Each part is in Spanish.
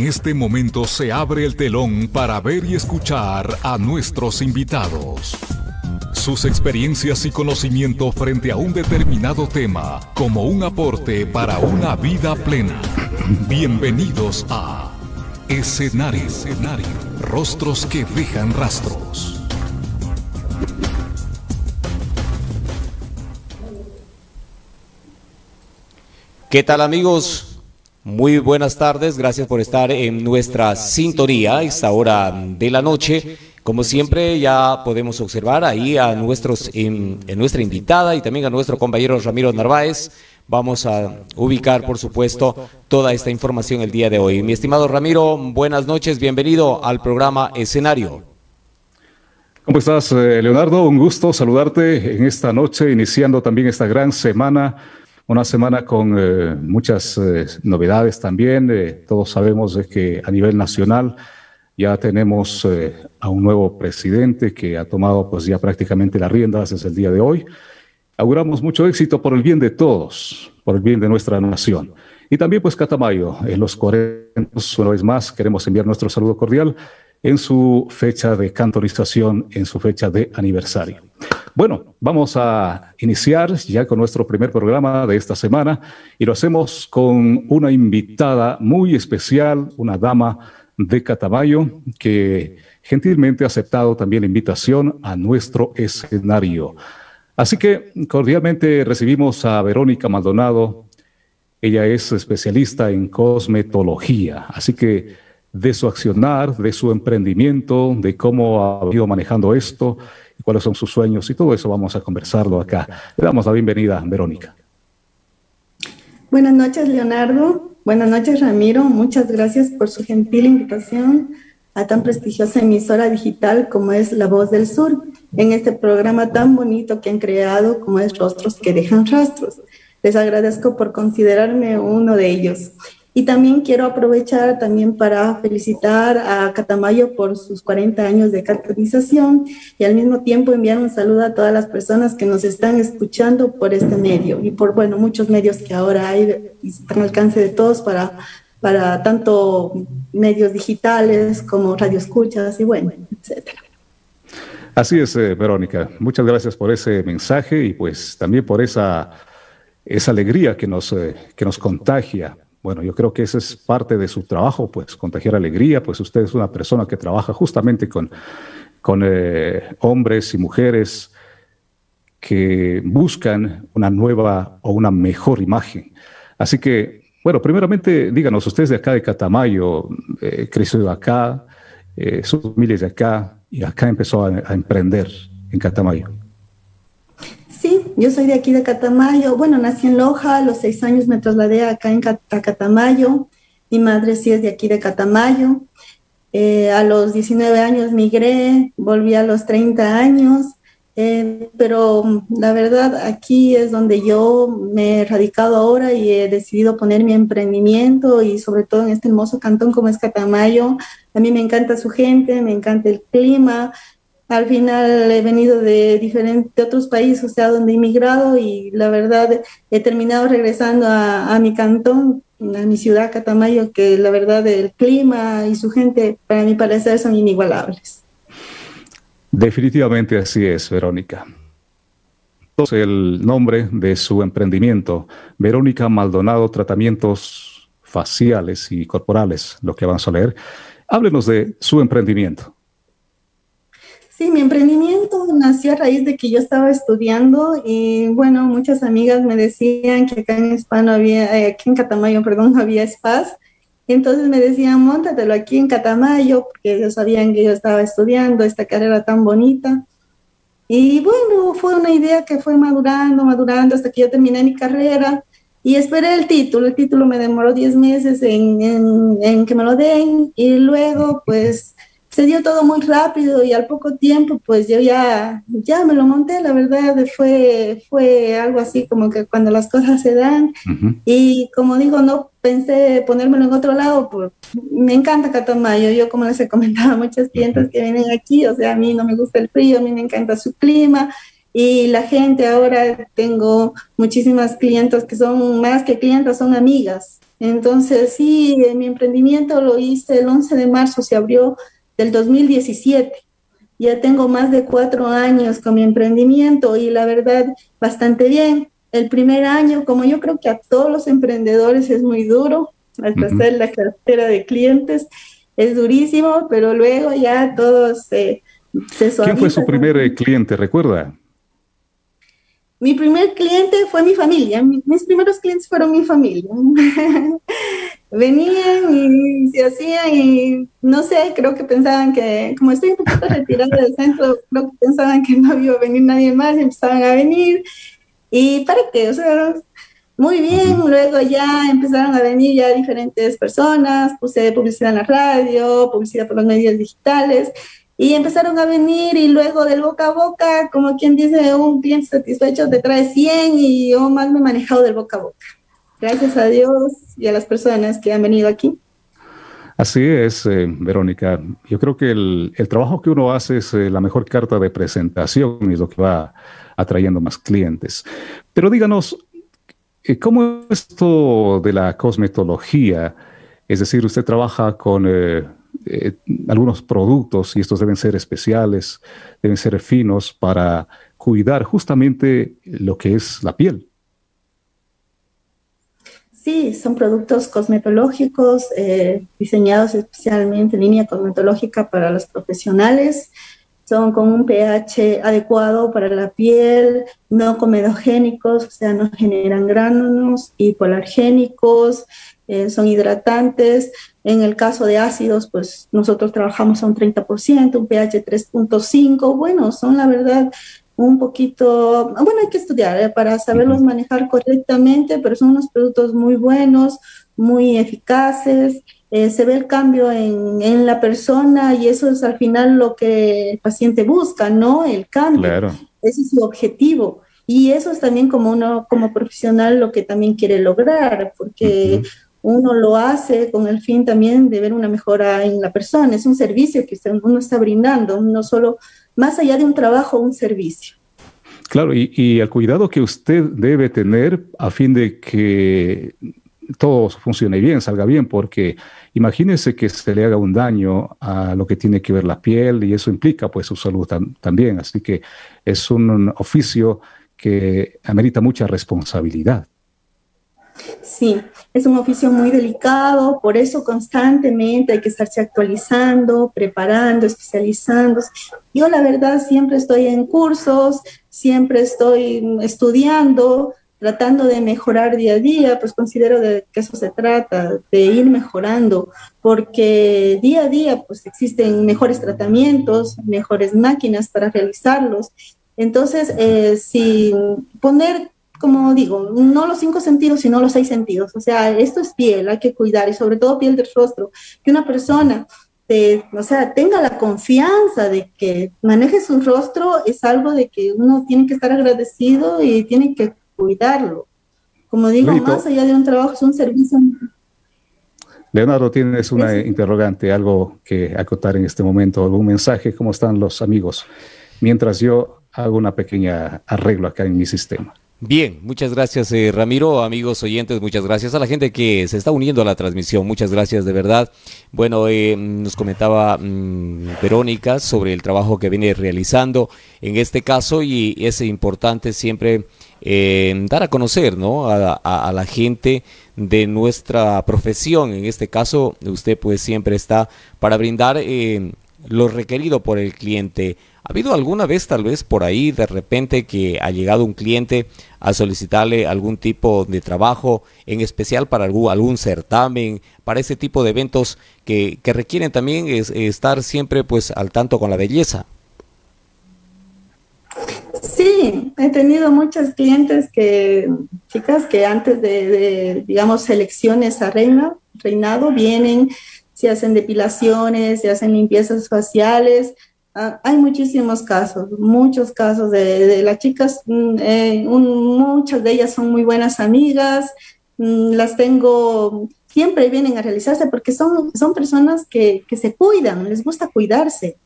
En este momento se abre el telón para ver y escuchar a nuestros invitados. Sus experiencias y conocimiento frente a un determinado tema como un aporte para una vida plena. Bienvenidos a Escenario, Escenario. Rostros que dejan rastros. ¿Qué tal amigos? Muy buenas tardes, gracias por estar en nuestra sintonía esta hora de la noche. Como siempre ya podemos observar ahí a nuestros, en, nuestra invitada y también a nuestro compañero Ramiro Narváez. Vamos a ubicar, por supuesto, toda esta información el día de hoy. Mi estimado Ramiro, buenas noches, bienvenido al programa Escenario. ¿Cómo estás, eh, Leonardo? Un gusto saludarte en esta noche, iniciando también esta gran semana una semana con eh, muchas eh, novedades también. Eh, todos sabemos que a nivel nacional ya tenemos a un nuevo presidente que ha tomado pues ya prácticamente las riendas desde el día de hoy. Auguramos mucho éxito por el bien de todos, por el bien de nuestra nación. Y también pues Catamayo, en los 40, una vez más queremos enviar nuestro saludo cordial en su fecha de cantonización, en su fecha de aniversario. Bueno, vamos a iniciar ya con nuestro primer programa de esta semana y lo hacemos con una invitada muy especial, una dama de Catamayo que gentilmente ha aceptado también la invitación a nuestro escenario. Así que cordialmente recibimos a Verónica Maldonado. Ella es especialista en cosmetología, así que de su accionar, de su emprendimiento, de cómo ha ido manejando esto cuáles son sus sueños y todo eso vamos a conversarlo acá. Le damos la bienvenida, Verónica. Buenas noches, Leonardo. Buenas noches, Ramiro. Muchas gracias por su gentil invitación a tan prestigiosa emisora digital como es La Voz del Sur, en este programa tan bonito que han creado como es Rostros que dejan rastros. Les agradezco por considerarme uno de ellos. Y también quiero aprovechar también para felicitar a Catamayo por sus 40 años de caracterización y al mismo tiempo enviar un saludo a todas las personas que nos están escuchando por este medio y por, bueno, muchos medios que ahora hay están al alcance de todos para, para tanto medios digitales como radio escuchas y bueno, etcétera. Así es, eh, Verónica. Muchas gracias por ese mensaje y pues también por esa, esa alegría que nos, eh, que nos contagia bueno, yo creo que ese es parte de su trabajo, pues contagiar alegría, pues usted es una persona que trabaja justamente con, con eh, hombres y mujeres que buscan una nueva o una mejor imagen. Así que, bueno, primeramente díganos, usted es de acá de Catamayo, eh, creció acá, eh, su familia es de acá y acá empezó a emprender en Catamayo. Yo soy de aquí de Catamayo. Bueno, nací en Loja, a los seis años me trasladé acá en Catamayo. Mi madre sí es de aquí de Catamayo. Eh, a los 19 años migré, volví a los 30 años, eh, pero la verdad aquí es donde yo me he radicado ahora y he decidido poner mi emprendimiento y sobre todo en este hermoso cantón como es Catamayo. A mí me encanta su gente, me encanta el clima, al final he venido de diferentes otros países, o sea, donde he inmigrado y la verdad he terminado regresando a, mi cantón, a mi ciudad, Catamayo, que la verdad el clima y su gente, para mi parecer, son inigualables. Definitivamente así es, Verónica. El nombre de su emprendimiento, Verónica Maldonado Tratamientos Faciales y Corporales, lo que vamos a leer. Háblenos de su emprendimiento. Sí, mi emprendimiento nació a raíz de que yo estaba estudiando y bueno, muchas amigas me decían que acá en España había, eh, aquí en Catamayo, perdón, había spas. Entonces me decían, montatelo aquí en Catamayo, porque ellos sabían que yo estaba estudiando esta carrera tan bonita. Y bueno, fue una idea que fue madurando, madurando hasta que yo terminé mi carrera y esperé el título. El título me demoró 10 meses en, en, en que me lo den y luego pues se dio todo muy rápido y al poco tiempo pues yo ya, ya me lo monté, la verdad fue, fue algo así como que cuando las cosas se dan. Y como digo, no pensé ponérmelo en otro lado, pues me encanta Catamayo, yo como les he comentado a muchas clientes que vienen aquí, o sea, a mí no me gusta el frío, a mí me encanta su clima y la gente ahora tengo muchísimas clientes que son más que clientes, son amigas. Entonces, sí, mi emprendimiento lo hice el 11 de marzo, se abrió del 2017. Ya tengo más de cuatro años con mi emprendimiento y la verdad, bastante bien. El primer año, como yo creo que a todos los emprendedores es muy duro, hasta hacer la cartera de clientes, es durísimo, pero luego ya todos se, se ¿Quién fue su primer eh, cliente, recuerda? Mi primer cliente fue mi familia, mis primeros clientes fueron mi familia. Venían y se hacían y no sé, creo que pensaban que, como estoy un poquito retirada del centro, creo que pensaban que no iba a venir nadie más y empezaban a venir. ¿Y para qué? O sea, muy bien, luego ya empezaron a venir ya diferentes personas, puse publicidad en la radio, publicidad por los medios digitales y empezaron a venir y luego del boca a boca, como quien dice, un cliente satisfecho te trae 100 y yo más me he manejado del boca a boca. Gracias a Dios y a las personas que han venido aquí. Así es, eh, Verónica. Yo creo que el, trabajo que uno hace es eh, la mejor carta de presentación y es lo que va atrayendo más clientes. Pero díganos, eh, ¿cómo es esto de la cosmetología? Es decir, usted trabaja con algunos productos y estos deben ser especiales, deben ser finos para cuidar justamente lo que es la piel. Sí, son productos cosmetológicos eh, diseñados especialmente en línea cosmetológica para los profesionales. Son con un pH adecuado para la piel, no comedogénicos, o sea, no generan gránulos, hipoalergénicos, eh, son hidratantes. En el caso de ácidos, pues nosotros trabajamos a un 30%, un pH 3.5. Bueno, son la verdad un poquito, bueno, hay que estudiar eh, para saberlos manejar correctamente, pero son unos productos muy buenos, muy eficaces. Eh, se ve el cambio en, en, la persona y eso es al final lo que el paciente busca, ¿no? El cambio. Claro. Ese es su objetivo. Y eso es también como uno, como profesional, lo que también quiere lograr, porque uno lo hace con el fin también de ver una mejora en la persona. Es un servicio que uno está brindando, no solo más allá de un trabajo, un servicio. Claro, y, el cuidado que usted debe tener a fin de que todo funcione bien, salga bien, porque imagínese que se le haga un daño a lo que tiene que ver la piel y eso implica pues su salud también. Así que es un oficio que amerita mucha responsabilidad. Sí, es un oficio muy delicado, por eso constantemente hay que estarse actualizando, preparando, especializándose. Yo la verdad siempre estoy en cursos, siempre estoy estudiando, tratando de mejorar día a día, pues considero de que eso se trata, de ir mejorando, porque día a día pues existen mejores tratamientos, mejores máquinas para realizarlos. Entonces, eh, sin poner como digo, no los cinco sentidos, sino los seis sentidos. O sea, esto es piel, hay que cuidar, y sobre todo piel del rostro. Que una persona, te, o sea, tenga la confianza de que maneje su rostro, es algo de que uno tiene que estar agradecido y tiene que cuidarlo. Como digo, más allá de un trabajo, es un servicio. Leonardo, tienes una interrogante, algo que acotar en este momento, algún mensaje, ¿cómo están los amigos? Mientras yo hago una pequeña arreglo acá en mi sistema. Bien, muchas gracias eh, Ramiro, amigos oyentes, muchas gracias a la gente que se está uniendo a la transmisión, muchas gracias de verdad. Bueno, eh, nos comentaba mm, Verónica sobre el trabajo que viene realizando en este caso y es importante siempre eh, dar a conocer ¿no? A, la gente de nuestra profesión. En este caso, usted pues siempre está para brindar lo requerido por el cliente ¿Ha habido alguna vez tal vez por ahí de repente que ha llegado un cliente a solicitarle algún tipo de trabajo, en especial para algún, algún certamen, para ese tipo de eventos que, requieren también estar siempre pues al tanto con la belleza? Sí, he tenido muchos clientes que, chicas que antes de, digamos, selecciones a reina, reinado, vienen, se hacen depilaciones, se hacen limpiezas faciales, hay muchísimos casos, muchos casos de, las chicas, mm, eh, muchas de ellas son muy buenas amigas, mm, las tengo, siempre vienen a realizarse porque son, son personas que, se cuidan, les gusta cuidarse.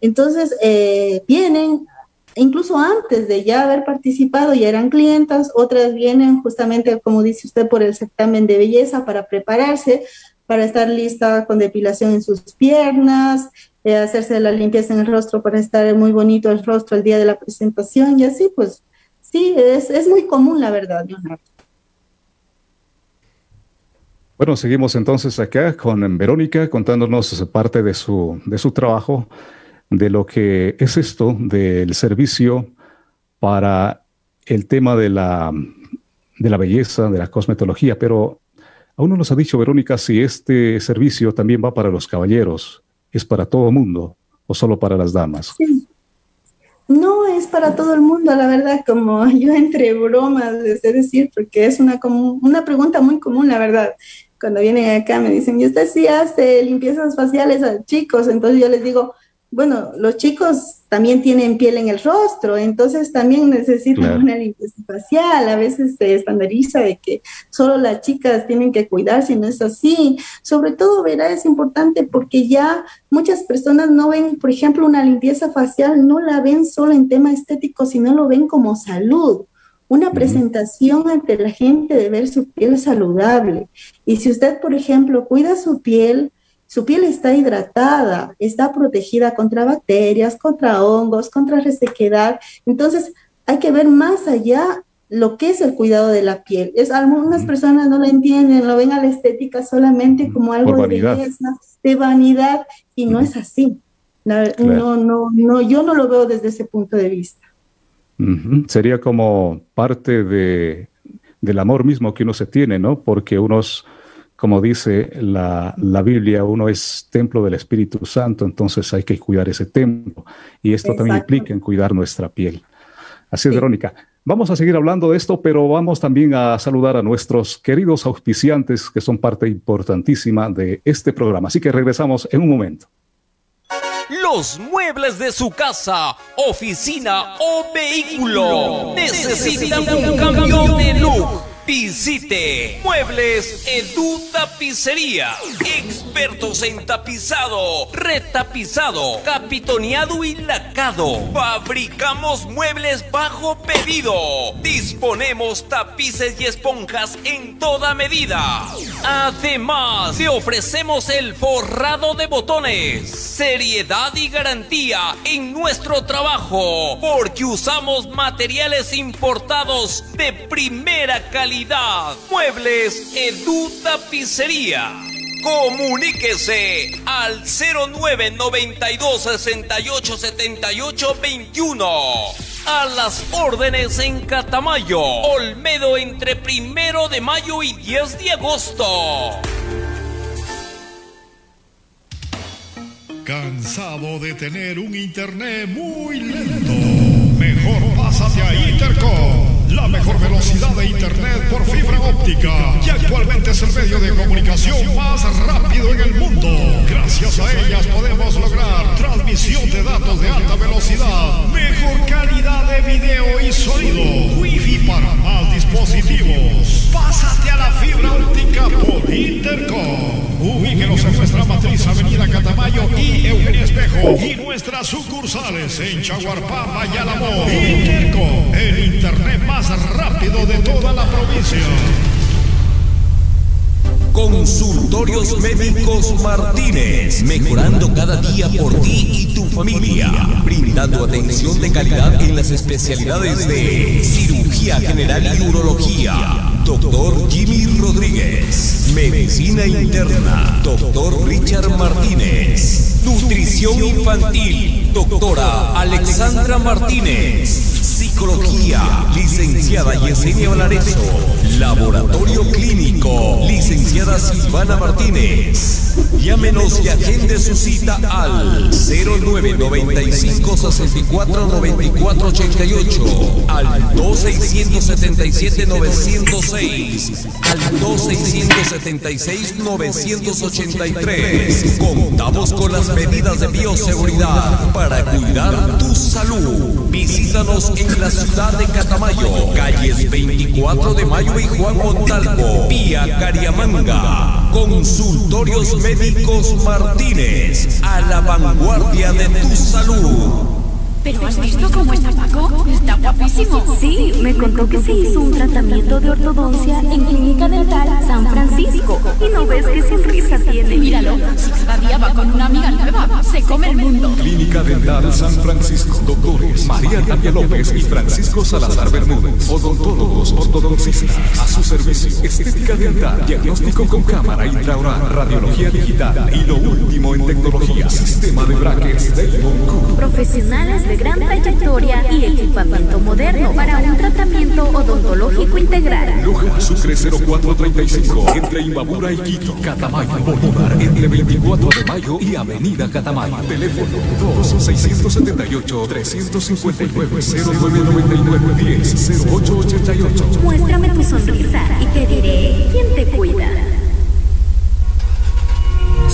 Entonces, eh, vienen, incluso antes de ya haber participado, ya eran clientas, otras vienen justamente, como dice usted, por el certamen de belleza para prepararse, para estar lista con depilación en sus piernas, eh, hacerse la limpieza en el rostro para estar muy bonito el rostro el día de la presentación y así, pues sí, es, es muy común la verdad. Bueno, seguimos entonces acá con Verónica contándonos parte de su, de su trabajo, de lo que es esto del servicio para el tema de la, de la belleza, de la cosmetología, pero aún no nos ha dicho Verónica si este servicio también va para los caballeros, es para todo mundo o solo para las damas. No es para todo el mundo, la verdad, como yo entre bromas, es decir, porque es una, una pregunta muy común, la verdad cuando vienen acá me dicen, ¿y usted sí hace limpiezas faciales a chicos? Entonces yo les digo, bueno, los chicos también tienen piel en el rostro, entonces también necesitan una limpieza facial. A veces se estandariza de que solo las chicas tienen que cuidarse y no es así. Sobre todo, verá, es importante porque ya muchas personas no ven, por ejemplo, una limpieza facial, no la ven solo en tema estético, sino lo ven como salud una presentación ante la gente de ver su piel saludable. Y si usted, por ejemplo, cuida su piel, su piel está hidratada, está protegida contra bacterias, contra hongos, contra resequedad. Entonces, hay que ver más allá lo que es el cuidado de la piel. Es algunas personas no lo entienden, lo ven a la estética solamente como algo de belleza, de vanidad, y no es así. No, no, no, yo no lo veo desde ese punto de vista. Sería como parte de, del amor mismo que uno se tiene, ¿no? Porque unos, como dice la, la, Biblia, uno es templo del Espíritu Santo, entonces hay que cuidar ese templo. Y esto también implica en cuidar nuestra piel. Así es, Verónica. Vamos a seguir hablando de esto, pero vamos también a saludar a nuestros queridos auspiciantes que son parte importantísima de este programa. Así que regresamos en un momento los muebles de su casa, oficina o vehículo. Necesitan un cambio de look Visite Muebles Edu Tapicería. Expertos en tapizado, retapizado, capitoneado y lacado. Fabricamos muebles bajo pedido. Disponemos tapices y esponjas en toda medida. Además, te ofrecemos el forrado de botones. Seriedad y garantía en nuestro trabajo. Porque usamos materiales importados de primera calidad Muebles Edu Tapicería. Comuníquese al 0992 68 78 21. A las órdenes en Catamayo, Olmedo entre primero de mayo y 10 de agosto. ¿Cansado de tener un internet muy lento? Mejor pásate a Intercom la mejor velocidad de Internet por fibra óptica y actualmente es el medio de comunicación más rápido en el mundo. Gracias a ellas podemos lograr transmisión de datos de alta velocidad, mejor calidad de video y sonido, wifi para más dispositivos. Pásate a la fibra óptica por Intercom. Ubíquenos en nuestra matriz Avenida Catamayo y Eugenio Espejo y nuestras sucursales en Chaguarpama y Álamo. Intercom, el internet más rápido de toda la provincia. Consultorios Médicos Martínez, mejorando cada día por ti y tu familia, brindando atención de calidad en las especialidades de cirugía general y urología. Doctor Jimmy Rodríguez, Medicina Interna, Doctor Richard Martínez, Nutrición Infantil, Doctora Alexandra Martínez. Psicología, licenciada Yesenia Valareso. Laboratorio Clínico, licenciada Silvana Martínez. Llámenos y agende su cita al 0995 64 94 88, al 2677 906, al 2676 983. Contamos con las medidas de bioseguridad para cuidar tu salud. Visítanos en en la ciudad de Catamayo, calles 24 de Mayo y Juan Montalvo, vía Cariamanga. Consultorios Médicos Martínez, a la vanguardia de tu salud. ¿Pero has visto cómo está Paco? Está guapísimo. Sí, me contó que se hizo un tratamiento de ortodoncia en Clínica Dental San Francisco. Y no ves qué sonrisa tiene. Míralo, si cada día va con una amiga nueva, se come el mundo. Clínica Dental San Francisco. Doctores María Tapia López y Francisco Salazar Bermúdez. Odontólogos ortodoncistas. A su servicio. Estética dental. Diagnóstico con cámara intraoral. Radiología digital. Y lo último en tecnología. Sistema de brackets. Profesionales de gran trayectoria y equipamiento moderno para un tratamiento odontológico integral. Loja Sucre 0435 entre Imbabura y Quito, Catamayo, Bolívar, entre 24 de mayo y Avenida Catamayo. Teléfono 2-679-359-0999-10-0888. Muéstrame tu sonrisa y te diré quién te cuida.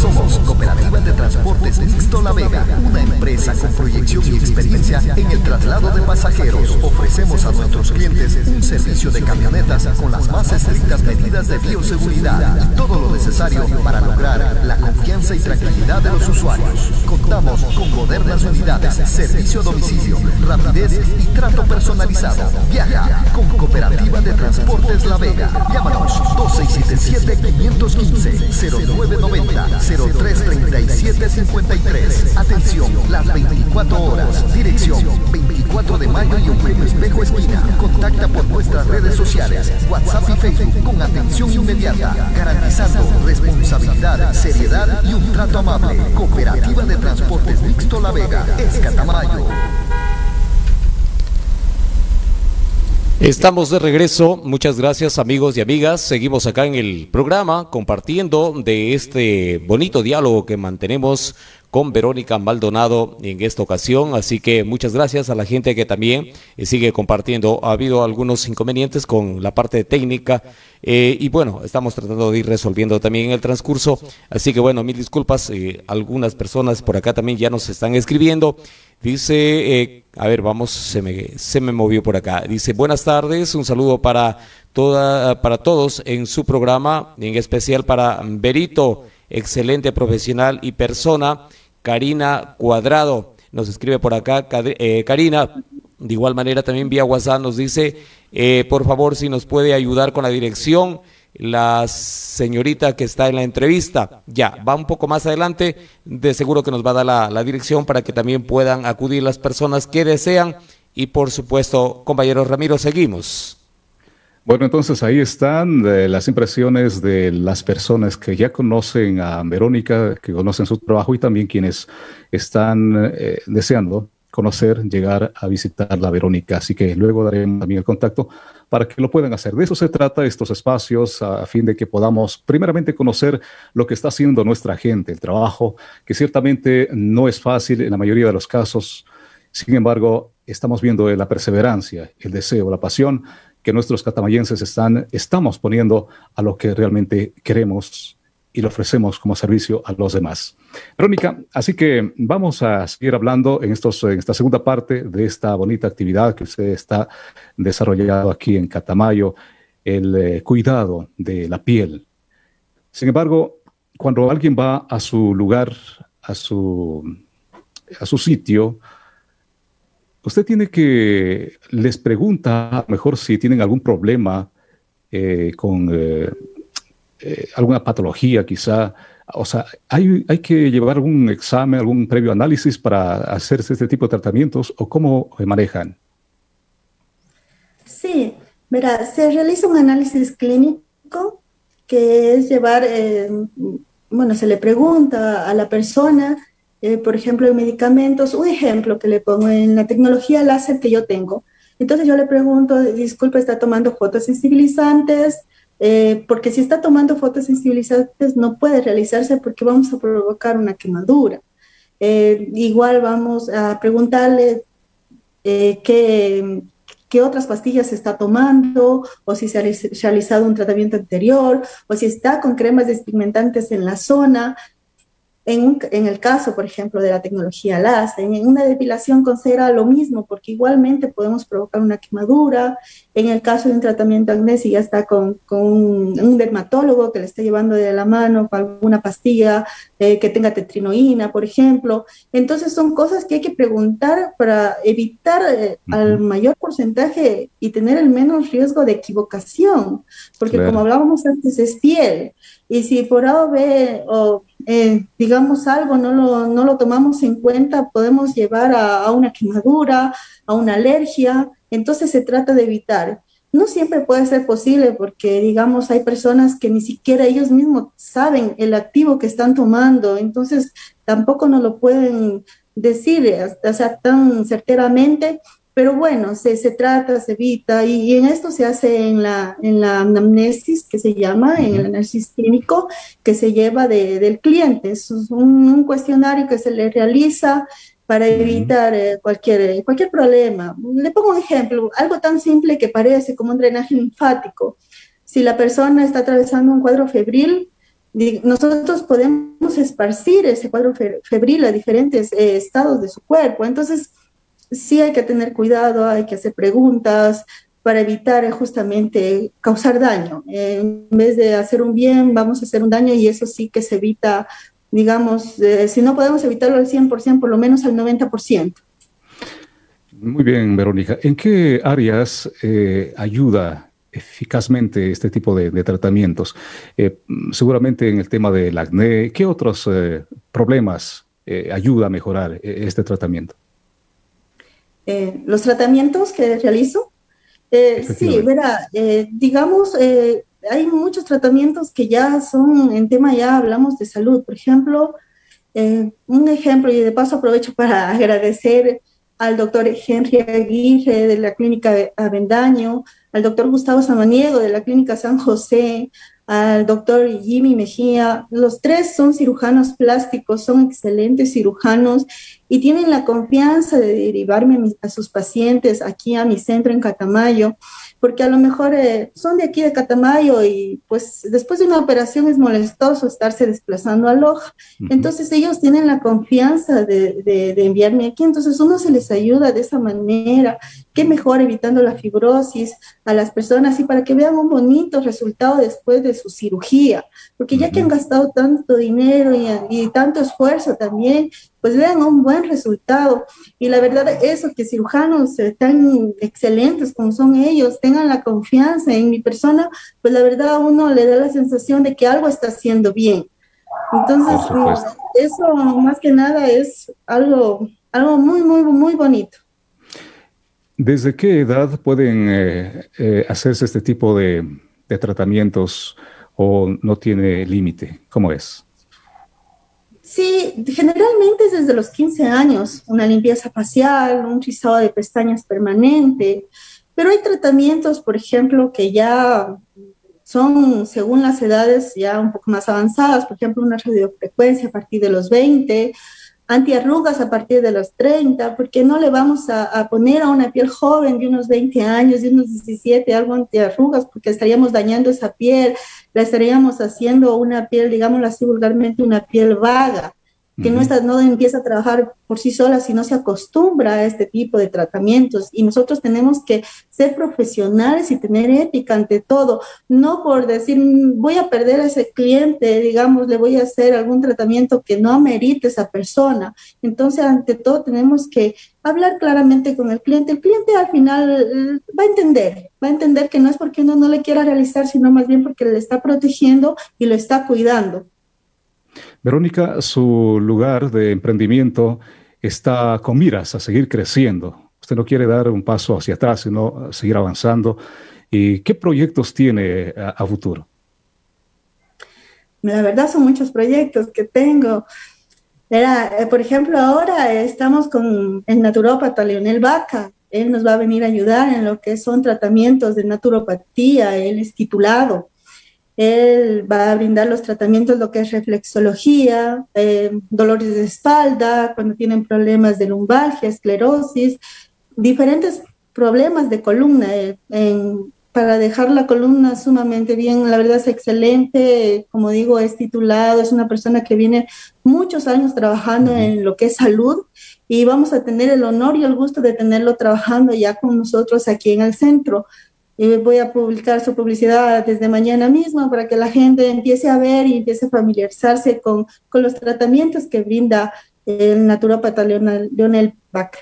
Somos Cooperativa de Transportes Mixto La Vega, una empresa con proyección y experiencia en el traslado de pasajeros. Ofrecemos a nuestros clientes un servicio de camionetas con las más estrictas medidas de bioseguridad y todo lo necesario para lograr la confianza y tranquilidad de los usuarios. Contamos con modernas unidades, servicio a domicilio, rapidez y trato personalizado. Viaja con Cooperativa de Transportes La Vega. Llámanos 2677-515-0990. 033753. Atención, las 24 horas. Dirección 24 de mayo y Eugenio Espejo Esquina. Contacta por nuestras redes sociales, WhatsApp y Facebook con atención inmediata, garantizando responsabilidad, seriedad y un trato amable. Cooperativa de Transportes Mixto La Vega, Escatamayo. Estamos de regreso. Muchas gracias amigos y amigas. Seguimos acá en el programa compartiendo de este bonito diálogo que mantenemos con Verónica Maldonado en esta ocasión. Así que muchas gracias a la gente que también eh, sigue compartiendo. Ha habido algunos inconvenientes con la parte técnica eh, y bueno, estamos tratando de ir resolviendo también en el transcurso. Así que bueno, mil disculpas. eh, algunas personas por acá también ya nos están escribiendo. Dice, eh, a ver, vamos, se me, se me movió por acá. Dice, buenas tardes, un saludo para, toda, para todos en su programa, en especial para Berito, excelente profesional y persona, Karina Cuadrado. Nos escribe por acá, eh, Karina, de igual manera también vía WhatsApp nos dice, eh, por favor, si nos puede ayudar con la dirección la señorita que está en la entrevista. Ya, va un poco más adelante, de seguro que nos va a dar la, la dirección para que también puedan acudir las personas que desean. Y por supuesto, compañero Ramiro, seguimos. Bueno, entonces ahí están eh, las impresiones de las personas que ya conocen a Verónica, que conocen su trabajo y también quienes están eh, deseando conocer, llegar a visitar la Verónica. Así que luego daremos también el contacto para que lo puedan hacer. De eso se trata estos espacios, a fin de que podamos primeramente conocer lo que está haciendo nuestra gente, el trabajo, que ciertamente no es fácil en la mayoría de los casos. Sin embargo, estamos viendo la perseverancia, el deseo, la pasión que nuestros catamayenses están, estamos poniendo a lo que realmente queremos y lo ofrecemos como servicio a los demás. Verónica, así que vamos a seguir hablando en, estos, en esta segunda parte de esta bonita actividad que usted está desarrollando aquí en Catamayo, el eh, cuidado de la piel. Sin embargo, cuando alguien va a su lugar, a su, a su sitio, usted tiene que, les pregunta mejor si tienen algún problema eh, con eh, eh, alguna patología quizá. O sea, ¿hay, ¿hay que llevar algún examen, algún previo análisis para hacerse este tipo de tratamientos o cómo manejan? Sí, verá, se realiza un análisis clínico que es llevar, bueno, se le pregunta a la persona, eh, por ejemplo, en medicamentos, un ejemplo que le pongo en la tecnología láser que yo tengo. Entonces yo le pregunto, disculpe, ¿está tomando fotosensibilizantes? Eh, porque si está tomando fotosensibilizantes no puede realizarse porque vamos a provocar una quemadura. Eh, igual vamos a preguntarle eh, qué, qué otras pastillas está tomando, o si se ha realizado un tratamiento anterior, o si está con cremas despigmentantes en la zona. En, en, el caso, por ejemplo, de la tecnología láser, en una depilación con cera lo mismo, porque igualmente podemos provocar una quemadura. En el caso de un tratamiento acné, si ya está con, con un, dermatólogo que le está llevando de la mano con alguna pastilla eh, que tenga tetrinoína, por ejemplo. Entonces son cosas que hay que preguntar para evitar eh, al mayor porcentaje y tener el menos riesgo de equivocación, porque como hablábamos antes, es piel. Y si por A o B o eh, digamos algo no lo, no lo tomamos en cuenta, podemos llevar a, una quemadura, a una alergia. Entonces se trata de evitar. No siempre puede ser posible porque, digamos, hay personas que ni siquiera ellos mismos saben el activo que están tomando, entonces tampoco nos lo pueden decir, o sea, tan certeramente, pero bueno, se, se trata, se evita, y, en esto se hace en la, en la anamnesis, que se llama, en el análisis clínico, que se lleva del cliente. Es un, cuestionario que se le realiza para evitar eh, cualquier, cualquier problema. Le pongo un ejemplo, algo tan simple que parece como un drenaje linfático. Si la persona está atravesando un cuadro febril, nosotros podemos esparcir ese cuadro febril a diferentes eh, estados de su cuerpo. Entonces, sí hay que tener cuidado, hay que hacer preguntas para evitar justamente causar daño. en vez de hacer un bien, vamos a hacer un daño y eso sí que se evita, digamos, eh, si no podemos evitarlo al 100%, por lo menos al 90%. Muy bien, Verónica. ¿En qué áreas eh, ayuda eficazmente este tipo de, tratamientos? Eh, seguramente en el tema del acné, ¿qué otros problemas ayuda a mejorar este tratamiento? Eh, los tratamientos que realizo. Eh, sí, verá, eh, digamos, hay muchos tratamientos que ya son, en tema ya hablamos de salud. Por ejemplo, un ejemplo, y de paso aprovecho para agradecer al doctor Henry Aguirre de la Clínica Avendaño, al doctor Gustavo Samaniego de la Clínica San José, al doctor Jimmy Mejía. Los tres son cirujanos plásticos, son excelentes cirujanos y tienen la confianza de derivarme a, sus pacientes aquí a mi centro en Catamayo porque a lo mejor eh, son de aquí de Catamayo y pues después de una operación es molestoso estarse desplazando a Loja. Entonces ellos tienen la confianza de, de, enviarme aquí, entonces uno se les ayuda de esa manera, qué mejor evitando la fibrosis a las personas y para que vean un bonito resultado después de su cirugía, porque ya que han gastado tanto dinero y, y tanto esfuerzo también, pues vean un buen resultado. Y la verdad, eso, que cirujanos eh, tan excelentes como son ellos, tengan la confianza en mi persona, pues la verdad a uno le da la sensación de que algo está haciendo bien. Entonces, eh, eso más que nada es algo, algo muy, muy, muy bonito. ¿Desde qué edad pueden eh, hacerse este tipo de, de tratamientos o no tiene límite? ¿Cómo es? Sí, generalmente es desde los 15 años, una limpieza facial, un rizado de pestañas permanente, pero hay tratamientos, por ejemplo, que ya son, según las edades, ya un poco más avanzadas, por ejemplo, una radiofrecuencia a partir de los 20, antiarrugas a partir de los 30, porque no le vamos a, poner a una piel joven de unos 20 años, de unos 17, algo antiarrugas, porque estaríamos dañando esa piel, la estaríamos haciendo una piel, digámoslo así vulgarmente, una piel vaga que no, está, no empieza a trabajar por sí sola, sino se acostumbra a este tipo de tratamientos. Y nosotros tenemos que ser profesionales y tener ética ante todo, no por decir, voy a perder a ese cliente, digamos, le voy a hacer algún tratamiento que no amerite esa persona. Entonces, ante todo, tenemos que hablar claramente con el cliente. El cliente al final va a entender, va a entender que no es porque uno no le quiera realizar, sino más bien porque le está protegiendo y lo está cuidando. Verónica, su lugar de emprendimiento está con miras a seguir creciendo. Usted no quiere dar un paso hacia atrás, sino seguir avanzando. ¿Y qué proyectos tiene a, futuro? La verdad son muchos proyectos que tengo. Eh, por ejemplo, ahora estamos con el naturópata Leonel Vaca. Él nos va a venir a ayudar en lo que son tratamientos de naturopatía. Él es titulado. Él va a brindar los tratamientos, lo que es reflexología, eh, dolores de espalda, cuando tienen problemas de lumbalgia, esclerosis, diferentes problemas de columna. Eh, en, para dejar la columna sumamente bien. La verdad es excelente, como digo, es titulado, es una persona que viene muchos años trabajando en lo que es salud y vamos a tener el honor y el gusto de tenerlo trabajando ya con nosotros aquí en el centro. Y voy a publicar su publicidad desde mañana mismo para que la gente empiece a ver y empiece a familiarizarse con, con los tratamientos que brinda el naturópata Leonel, Leonel Bach.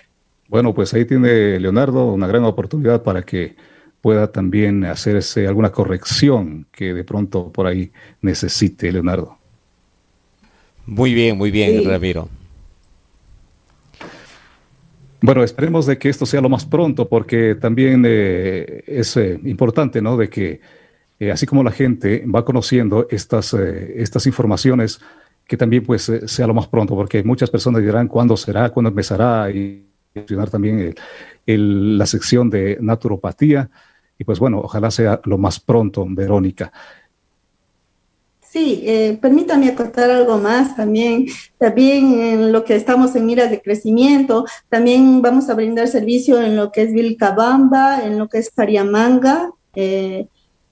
Bueno, pues ahí tiene Leonardo una gran oportunidad para que pueda también hacerse alguna corrección que de pronto por ahí necesite Leonardo. Muy bien, muy bien, Ramiro. Bueno, esperemos de que esto sea lo más pronto, porque también eh, es eh, importante, ¿no? De que eh, así como la gente va conociendo estas, estas informaciones, que también pues sea lo más pronto, porque muchas personas dirán cuándo será, cuándo empezará, y mencionar también la sección de naturopatía, y pues bueno, ojalá sea lo más pronto, Verónica. Sí, eh, permítame acotar algo más también. También en lo que estamos en miras de crecimiento, también vamos a brindar servicio en lo que es Vilcabamba, en lo que es Pariamanga, eh,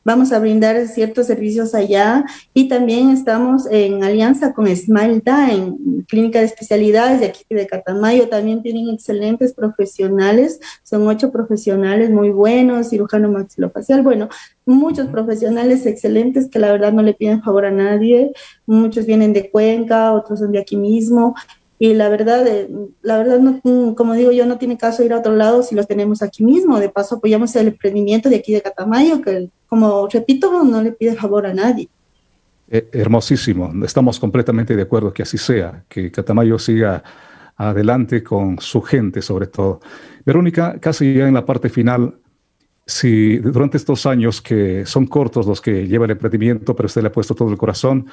vamos a brindar ciertos servicios allá. Y también estamos en alianza con Smile en Clínica de Especialidades de aquí de Catamayo, también tienen excelentes profesionales, son ocho profesionales muy buenos, cirujano maxilofacial, bueno, muchos profesionales excelentes que la verdad no le piden favor a nadie, muchos vienen de Cuenca, otros son de aquí mismo, y la verdad, eh, la verdad, no, como digo yo, no tiene caso ir a otro lado si los tenemos aquí mismo. De paso, apoyamos el emprendimiento de aquí de Catamayo, que como repito, no le pide favor a nadie. Eh, hermosísimo, estamos completamente de acuerdo que así sea, que Catamayo siga adelante con su gente sobre todo. Verónica, casi ya en la parte final, si durante estos años que son cortos los que lleva el emprendimiento, pero usted le ha puesto todo el corazón,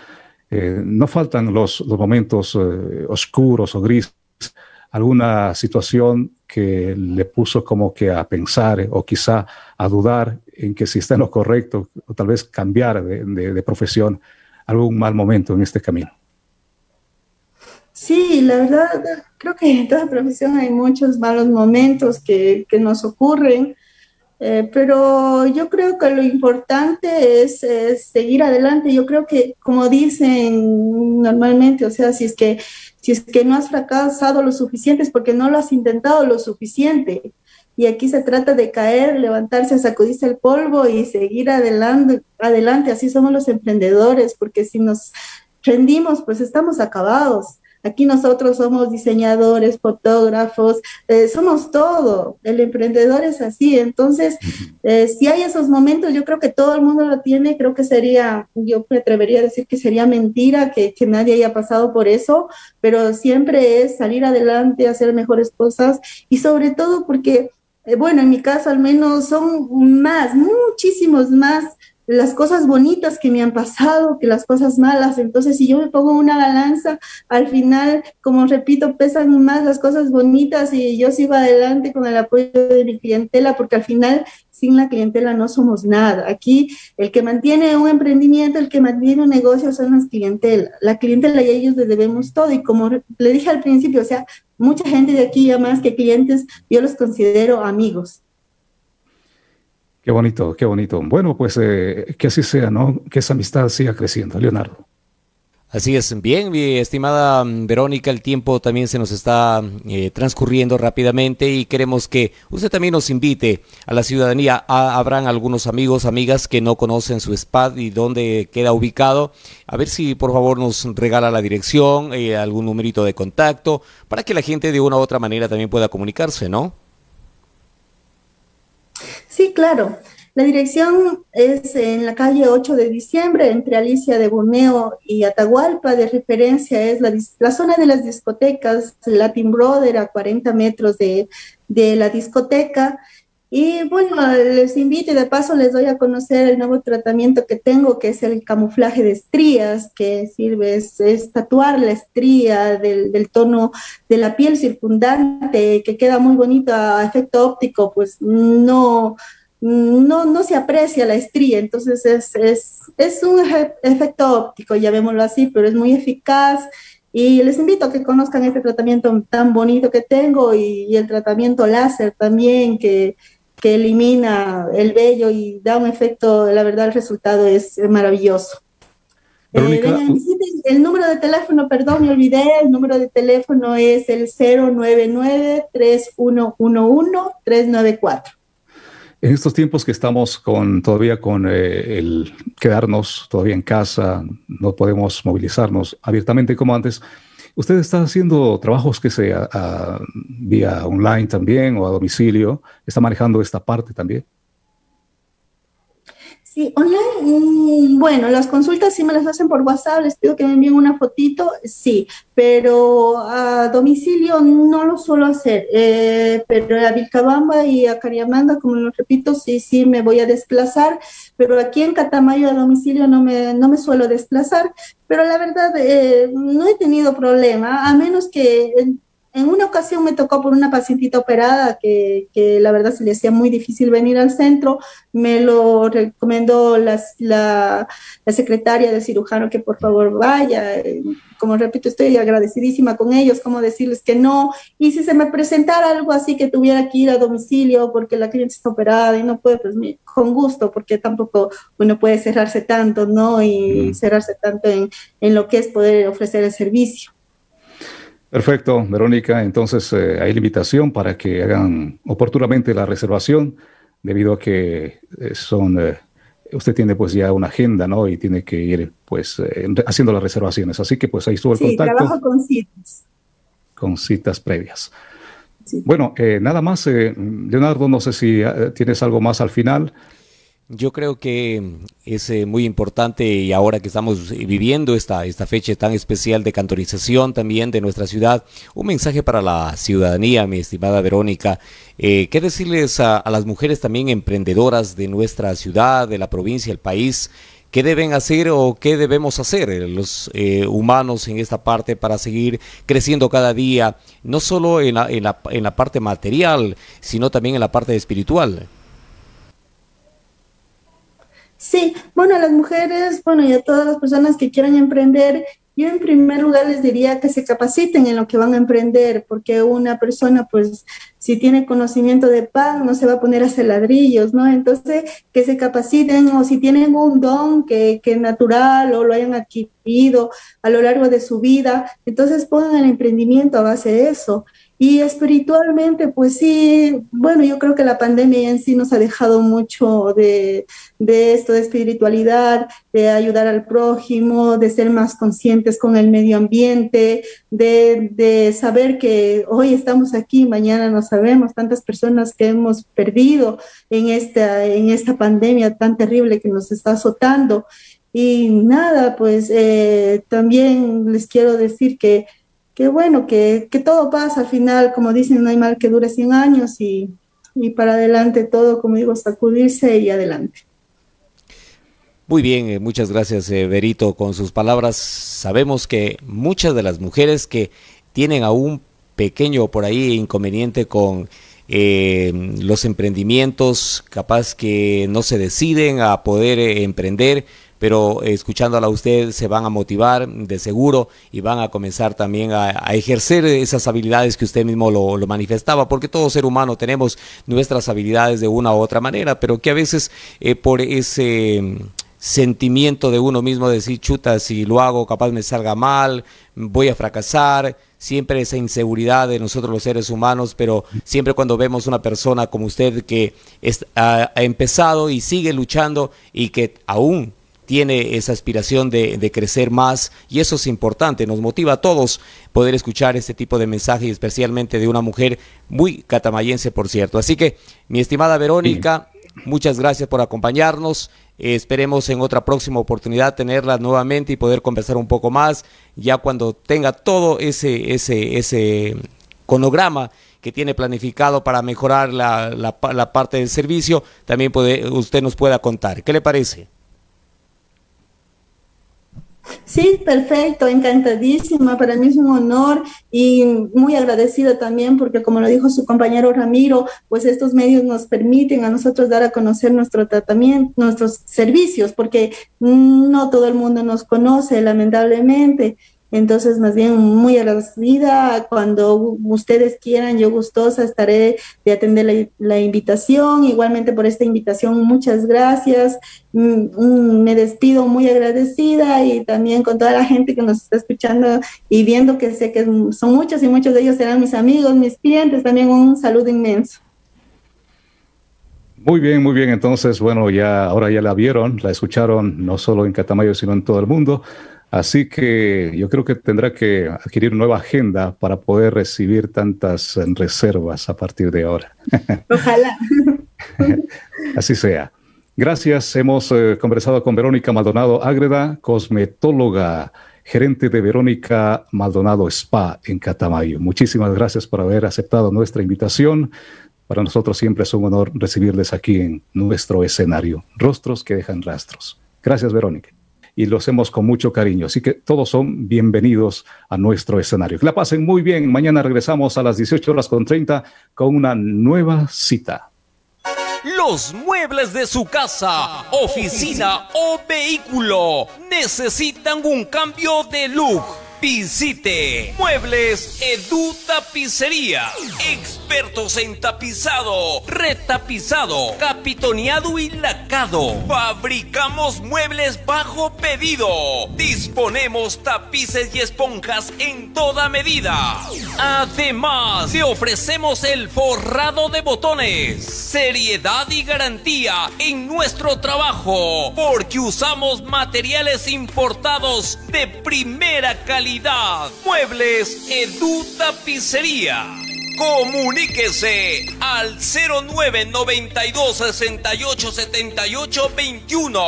eh, no faltan los, momentos eh, oscuros o grises, alguna situación que le puso como que a pensar o quizá a dudar en que si está en lo correcto o tal vez cambiar de, profesión, algún mal momento en este camino. Sí, la verdad, creo que en toda profesión hay muchos malos momentos que nos ocurren eh, pero yo creo que lo importante es, seguir adelante. Yo creo que, como dicen normalmente, o sea, si es que si es que no has fracasado lo suficiente es porque no lo has intentado lo suficiente. Y aquí se trata de caer, levantarse, sacudirse el polvo y seguir adelante, adelante. Así somos los emprendedores, porque si nos rendimos, pues estamos acabados. Aquí nosotros somos diseñadores, fotógrafos, eh, somos todo. El emprendedor es así. Entonces, eh, si hay esos momentos, yo creo que todo el mundo lo tiene. Creo que sería, yo me atrevería a decir que sería mentira que, que nadie haya pasado por eso, pero siempre es salir adelante, hacer mejores cosas y sobre todo porque, eh, bueno, en mi caso al menos son más, muchísimos más las cosas bonitas que me han pasado que las cosas malas. Entonces, si yo me pongo una balanza, al final, como repito, pesan más las cosas bonitas y yo sigo adelante con el apoyo de mi clientela, porque al final, sin la clientela no somos nada. Aquí, el que mantiene un emprendimiento, el que mantiene un negocio son las clientelas. La clientela y ellos les debemos todo. Y como le dije al principio, o sea, mucha gente de aquí, ya más que clientes, yo los considero amigos. Qué bonito, qué bonito. Bueno, pues eh, que así sea, ¿no? Que esa amistad siga creciendo, Leonardo. Así es, bien, mi estimada mm, Verónica, el tiempo también se nos está eh, transcurriendo rápidamente y queremos que usted también nos invite a la ciudadanía. habrán algunos amigos, amigas que no conocen su SPAD y dónde queda ubicado. A ver si por favor nos regala la dirección, eh, algún numerito de contacto, para que la gente de una u otra manera también pueda comunicarse, ¿no? Sí, claro. La dirección es en la calle 8 de diciembre, entre Alicia de Borneo y Atahualpa. De referencia es la, zona de las discotecas, Latin Brother, a 40 metros de, la discoteca. Y bueno, les invito y de paso les doy a conocer el nuevo tratamiento que tengo, que es el camuflaje de estrías, que sirve es, tatuar la estría del, del, tono de la piel circundante, que queda muy bonito a efecto óptico, pues no no, no se aprecia la estría, entonces es, es, es un efecto óptico, llamémoslo así, pero es muy eficaz. Y les invito a que conozcan este tratamiento tan bonito que tengo y, el tratamiento láser también, que, que elimina el vello y da un efecto, la verdad el resultado es maravilloso. Eh, el número de teléfono, perdón, me olvidé, el número de teléfono es el 099-3111-394. En estos tiempos que estamos con todavía con eh, el quedarnos todavía en casa, no podemos movilizarnos abiertamente como antes, ¿usted está haciendo trabajos que sea vía online también o a domicilio? ¿Está manejando esta parte también? Sí, online, mm, bueno, las consultas sí me las hacen por WhatsApp, les pido que me envíen una fotito, sí, pero a domicilio no lo suelo hacer, eh, pero a Vilcabamba y a Cariamanda, como lo repito, sí, sí me voy a desplazar, pero aquí en Catamayo a domicilio no me, no me suelo desplazar, pero la verdad eh, no he tenido problema, a menos que en una ocasión me tocó por una pacientita operada que, que, la verdad se le hacía muy difícil venir al centro. Me lo recomendó la, la, secretaria del cirujano que por favor vaya. Como repito, estoy agradecidísima con ellos, como decirles que no. Y si se me presentara algo así que tuviera que ir a domicilio porque la cliente está operada y no puede, pues con gusto, porque tampoco uno puede cerrarse tanto, ¿no? Y cerrarse tanto en, en lo que es poder ofrecer el servicio. Perfecto, Verónica. Entonces eh, hay limitación para que hagan oportunamente la reservación, debido a que eh, son, eh, usted tiene pues ya una agenda, ¿no? Y tiene que ir pues haciendo las reservaciones. Así que pues ahí estuvo el sí, contacto. trabajo con citas. Con citas previas. Bueno, nada más, Leonardo, no sé si tienes algo más al final. Yo creo que es eh, muy importante y ahora que estamos viviendo esta, esta fecha tan especial de cantorización también de nuestra ciudad, un mensaje para la ciudadanía, mi estimada Verónica. Eh, ¿Qué decirles a, las mujeres también emprendedoras de nuestra ciudad, de la provincia, el país? ¿Qué deben hacer o qué debemos hacer eh, los humanos en esta parte para seguir creciendo cada día, no solo en la, en la, en la parte material, sino también en la parte espiritual? Sí, bueno, a las mujeres, bueno, y a todas las personas que quieran emprender, yo en primer lugar les diría que se capaciten en lo que van a emprender, porque una persona, pues, si tiene conocimiento de pan, no se va a poner a hacer ladrillos, ¿no? Entonces, que se capaciten o si tienen un don que, que natural o lo hayan adquirido a lo largo de su vida, entonces pongan el emprendimiento a base de eso. Y espiritualmente, pues sí, bueno, yo creo que la pandemia en sí nos ha dejado mucho de, de, esto de espiritualidad, de ayudar al prójimo, de ser más conscientes con el medio ambiente, de, de saber que hoy estamos aquí, mañana no sabemos, tantas personas que hemos perdido en esta, en esta pandemia tan terrible que nos está azotando. Y nada, pues eh, también les quiero decir que que bueno, que, todo pasa al final, como dicen, no hay mal que dure 100 años y, para adelante todo, como digo, sacudirse y adelante. Muy bien, eh, muchas gracias eh, Berito con sus palabras. Sabemos que muchas de las mujeres que tienen aún pequeño por ahí inconveniente con eh, los emprendimientos, capaz que no se deciden a poder emprender, pero escuchándola a usted se van a motivar de seguro y van a comenzar también a, ejercer esas habilidades que usted mismo lo, manifestaba, porque todo ser humano tenemos nuestras habilidades de una u otra manera, pero que a veces eh, por ese mm, sentimiento de uno mismo de decir, chuta, si lo hago capaz me salga mal, voy a fracasar, siempre esa inseguridad de nosotros los seres humanos, pero siempre cuando vemos una persona como usted que ha empezado y sigue luchando y que aún tiene esa aspiración de, crecer más y eso es importante, nos motiva a todos poder escuchar este tipo de mensaje y especialmente de una mujer muy catamayense, por cierto. Así que, mi estimada Verónica, muchas gracias por acompañarnos. esperemos en otra próxima oportunidad tenerla nuevamente y poder conversar un poco más, ya cuando tenga todo ese, ese, ese cronograma que tiene planificado para mejorar la, la parte del servicio, también puede, usted nos pueda contar. ¿Qué le parece? Sí, perfecto, encantadísima. Para mí es un honor y muy agradecida también porque, como lo dijo su compañero Ramiro, pues estos medios nos permiten a nosotros dar a conocer nuestro tratamiento, nuestros servicios, porque no todo el mundo nos conoce, lamentablemente. Entonces, más bien muy agradecida. Cuando ustedes quieran, yo gustosa estaré de atender la, invitación. Igualmente por esta invitación, muchas gracias. Mm, mm, me despido muy agradecida y también con toda la gente que nos está escuchando y viendo que sé que son muchos y muchos de ellos serán mis amigos, mis clientes. También un saludo inmenso. Muy bien, muy bien. Entonces, bueno, ya ahora ya la vieron, la escucharon no solo en Catamayo, sino en todo el mundo. Así que yo creo que tendrá que adquirir nueva agenda para poder recibir tantas reservas a partir de ahora. Ojalá. Así sea. Gracias. Hemos eh, conversado con Verónica Maldonado Ágreda, cosmetóloga, gerente de Verónica Maldonado Spa en Catamayo. Muchísimas gracias por haber aceptado nuestra invitación. Para nosotros siempre es un honor recibirles aquí en nuestro escenario. Rostros que dejan rastros. Gracias, Verónica. Y lo hacemos con mucho cariño. Así que todos son bienvenidos a nuestro escenario. Que la pasen muy bien. Mañana regresamos a las 18 horas con 30 con una nueva cita. Los muebles de su casa, oficina o vehículo necesitan un cambio de look Visite Muebles Edu Tapicería. En tapizado, retapizado, capitoneado y lacado. Fabricamos muebles bajo pedido. Disponemos tapices y esponjas en toda medida. Además, te ofrecemos el forrado de botones. Seriedad y garantía en nuestro trabajo. Porque usamos materiales importados de primera calidad Muebles Edu Tapicería. Comuníquese al 0992 68 78 21.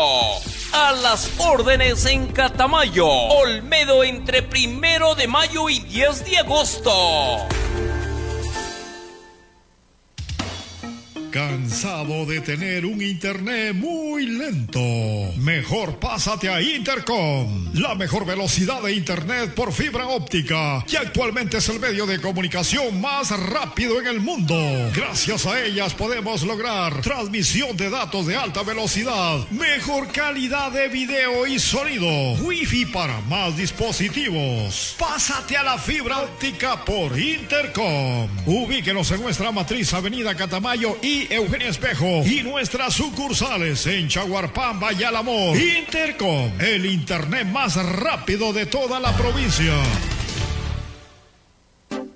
A las órdenes en Catamayo, Olmedo entre primero de mayo y 10 de agosto. ¿Cansado de tener un internet muy lento? Mejor pásate a Intercom, la mejor velocidad de internet por fibra óptica, que actualmente es el medio de comunicación más rápido en el mundo. Gracias a ellas podemos lograr transmisión de datos de alta velocidad, mejor calidad de video y sonido, wifi para más dispositivos. Pásate a la fibra óptica por Intercom. Ubíquenos en nuestra matriz Avenida Catamayo y Eugenia Espejo y nuestras sucursales en Chaguarpamba y Alamor. Intercom, el internet más rápido de toda la provincia.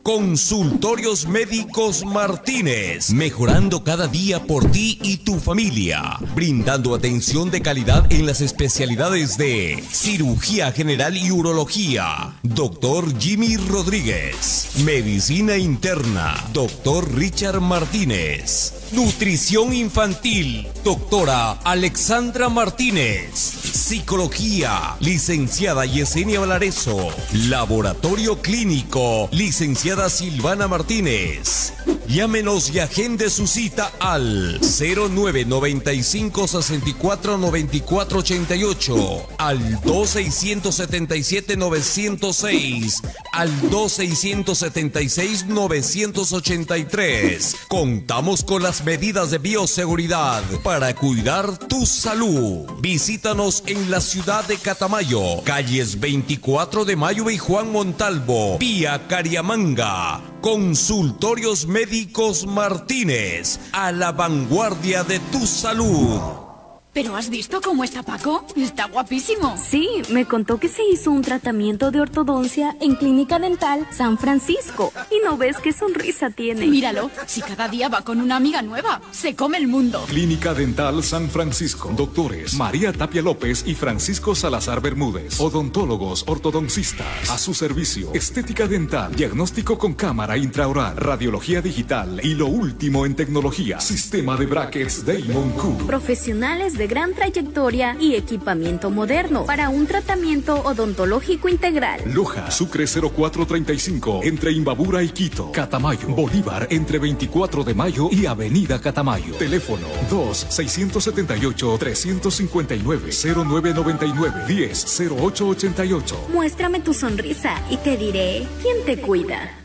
Consultorios Médicos Martínez, mejorando cada día por ti y tu familia, brindando atención de calidad en las especialidades de cirugía general y urología. Doctor Jimmy Rodríguez, medicina interna. Doctor Richard Martínez. Nutrición infantil, doctora Alexandra Martínez. Psicología, licenciada Yesenia Valareso. Laboratorio clínico, licenciada Silvana Martínez. Llámenos y agende su cita al 0995 64 94 88, al 2677 906, al 2676 983. Contamos con las medidas de bioseguridad para cuidar tu salud. Visítanos en la ciudad de Catamayo, calles 24 de Mayo y Juan Montalvo, vía Cariamanga. Consultorios Médicos Martínez, a la vanguardia de tu salud. ¿Pero has visto cómo está Paco? Está guapísimo. Sí, me contó que se hizo un tratamiento de ortodoncia en Clínica Dental San Francisco. Y no ves qué sonrisa tiene. Míralo, si cada día va con una amiga nueva, se come el mundo. Clínica Dental San Francisco. Doctores María Tapia López y Francisco Salazar Bermúdez. Odontólogos, ortodoncistas. A su servicio. Estética dental, diagnóstico con cámara intraoral, radiología digital y lo último en tecnología. Sistema de brackets Damon Q. Profesionales de gran trayectoria y equipamiento moderno para un tratamiento odontológico integral. Loja, Sucre 0435, entre Imbabura y Quito. Catamayo, Bolívar, entre 24 de mayo y Avenida Catamayo. Teléfono 2-679-359-0999-10-0888. Muéstrame tu sonrisa y te diré quién te cuida.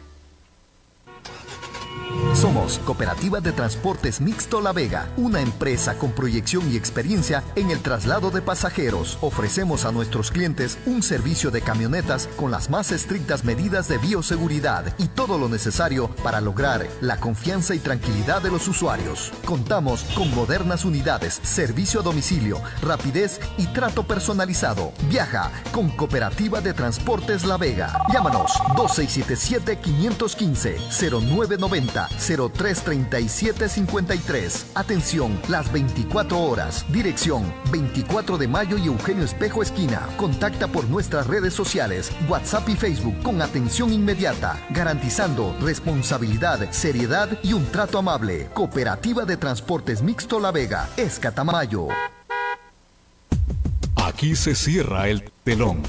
Somos Cooperativa de Transportes Mixto La Vega, una empresa con proyección y experiencia en el traslado de pasajeros. Ofrecemos a nuestros clientes un servicio de camionetas con las más estrictas medidas de bioseguridad y todo lo necesario para lograr la confianza y tranquilidad de los usuarios. Contamos con modernas unidades, servicio a domicilio, rapidez y trato personalizado. Viaja con Cooperativa de Transportes La Vega. Llámanos 2677 515 0990 033753. Atención, las 24 horas. Dirección 24 de mayo y Eugenio Espejo Esquina. Contacta por nuestras redes sociales, WhatsApp y Facebook con atención inmediata, garantizando responsabilidad, seriedad y un trato amable. Cooperativa de Transportes Mixto La Vega, Escatamayo. Aquí se cierra el telón.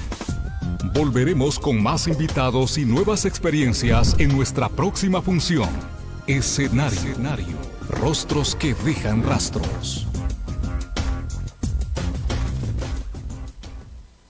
Volveremos con más invitados y nuevas experiencias en nuestra próxima función. Escenario. Rostros que dejan rastros.